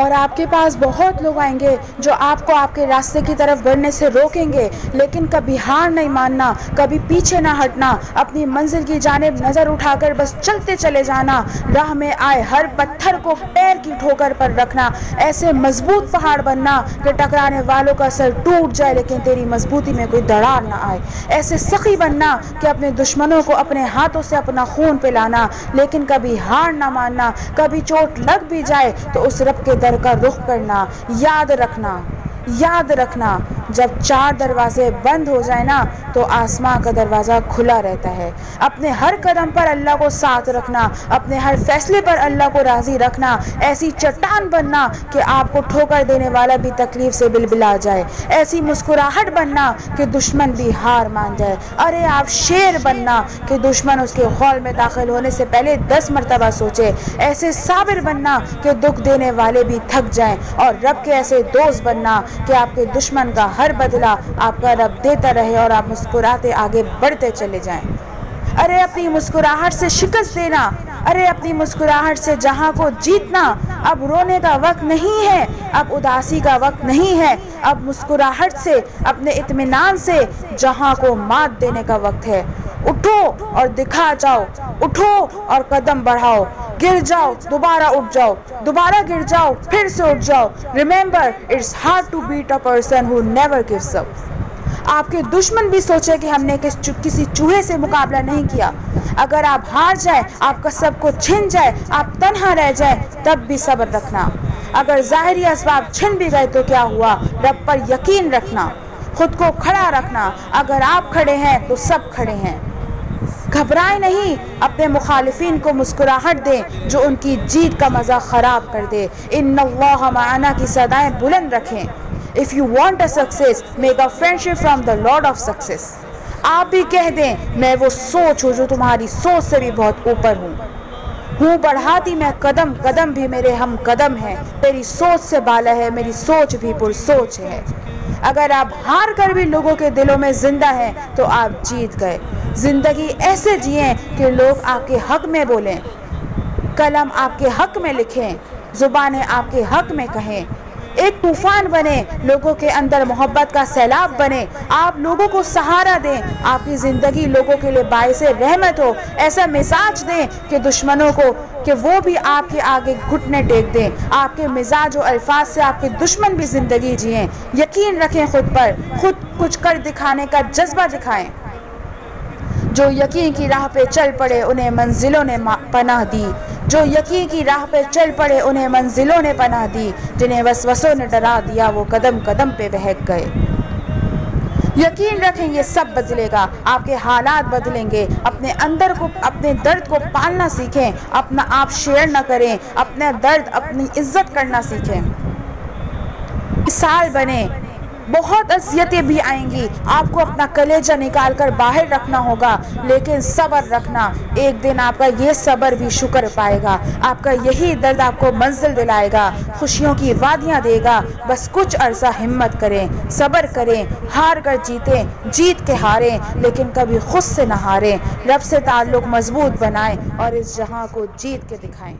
और आपके पास बहुत लोग आएँगे जो आपको आपके रास्ते की तरफ़ बढ़ने से रोकेंगे। लेकिन कभी हार नहीं मानना, कभी पीछे ना हटना, अपनी मंजिल की जानब नज़र उठाकर बस चलते चले जाना, राह में आए हर पत्थर को पैर की ठोकर पर रखना, ऐसे मज़बूत पहाड़ बनना कि टकराने वालों का सर टूट जाए, लेकिन तेरी मजबूती में कोई दरार ना आए। ऐसे सखी बनना कि अपने दुश्मनों को अपने हाथों से अपना खून पिलाना, लेकिन कभी हार ना मानना, कभी चोट लग भी जाए तो उस रब के दर का रुख करना याद रखना। याद रखना, जब चार दरवाजे बंद हो जाए ना तो आसमां का दरवाज़ा खुला रहता है। अपने हर कदम पर अल्लाह को साथ रखना, अपने हर फैसले पर अल्लाह को राज़ी रखना, ऐसी चट्टान बनना कि आपको ठोकर देने वाला भी तकलीफ़ से बिलबिला जाए। ऐसी मुस्कुराहट बनना कि दुश्मन भी हार मान जाए। अरे आप शेर बनना कि दुश्मन उसके हॉल में दाखिल होने से पहले दस मरतबा सोचे। ऐसे साबिर बनना कि दुख देने वाले भी थक जाएँ और रब के ऐसे दोस्त बनना कि आपके दुश्मन का हर बदला आपका रब देता रहे और आप मुस्कुराते आगे बढ़ते चले जाएँ। अरे, अपनी मुस्कुराहट से शिकस्त देना। अरे, अपनी मुस्कुराहट से जहाँ को जीतना। अब रोने का वक्त नहीं है। अब उदासी का वक्त नहीं है। अब मुस्कुराहट से, अपने इत्मीनान से जहाँ को मात देने का वक्त है। उठो और दिखा जाओ। उठो और कदम बढ़ाओ। गिर जाओ, दोबारा उठ जाओ। दोबारा गिर जाओ, फिर से उठ जाओ। Remember it's hard to beat a person who never gives up आपके दुश्मन भी सोचे कि हमने किस किसी चूहे से मुकाबला नहीं किया। अगर आप हार जाए, आपका सब कुछ छिन जाए, आप तनहा रह जाए, तब भी सब्र रखना। अगर ज़ाहरी असबाब छिन भी गए तो क्या हुआ? रब पर यकीन रखना। खुद को खड़ा रखना। अगर आप खड़े हैं तो सब खड़े हैं। घबराए नहीं, अपने मुखालिफिन को मुस्कुराहट दें, जो उनकी जीत का मज़ा ख़राब कर दे। इन माना की सदाएँ बुलंद रखें। If you want a success make a friendship from the lord of success आप भी कह दें, मैं वो सोच हूँ जो तुम्हारी सोच से भी बहुत ऊपर हूँ। हूँ बढ़ाती मैं कदम कदम भी मेरे हम कदम हैं। तेरी सोच से बाला है, मेरी सोच भी पुरसोच है। अगर आप हार कर भी लोगों के दिलों में ज़िंदा हैं तो आप जीत गए। ज़िंदगी ऐसे जिए कि लोग आपके हक में बोलें, कलम आपके हक में लिखें, ज़ुबानें आपके हक में कहें। एक तूफ़ान बने, लोगों के अंदर मोहब्बत का सैलाब बने। आप लोगों को सहारा दें, आपकी ज़िंदगी लोगों के लिए बायस रहमत हो। ऐसा मिजाज दें कि दुश्मनों को, कि वो भी आपके आगे घुटने टेक दें। आपके मिजाज और अल्फाज से आपके दुश्मन भी ज़िंदगी जिए। यकीन रखें खुद पर, खुद कुछ कर दिखाने का जज्बा दिखाएँ। जो यकीन की राह पे चल पड़े, उन्हें मंजिलों ने पनाह दी। जो यकीन की राह पे चल पड़े, उन्हें मंजिलों ने पनाह दी, जिन्हें वसवसों ने डरा दिया, वो कदम कदम पे बहक गए। यकीन रखें, ये सब बदलेगा। आपके हालात बदलेंगे। अपने अंदर को, अपने दर्द को पालना सीखें। अपना आप शेयर ना करें। अपना दर्द, अपनी इज़्ज़त करना सीखें। मिसाल बने बहुत अजियतें भी आएँगी। आपको अपना कलेजा निकाल कर बाहर रखना होगा, लेकिन सब्र रखना। एक दिन आपका ये सब्र भी शुक्र पाएगा। आपका यही दर्द आपको मंजिल दिलाएगा, खुशियों की वादियाँ देगा। बस कुछ अरसा हिम्मत करें, सब्र करें, हार कर जीतें, जीत के हारें, लेकिन कभी खुद से न हारें। रब से ताल्लुक़ मज़बूत बनाएँ और इस जहाँ को जीत के दिखाएँ।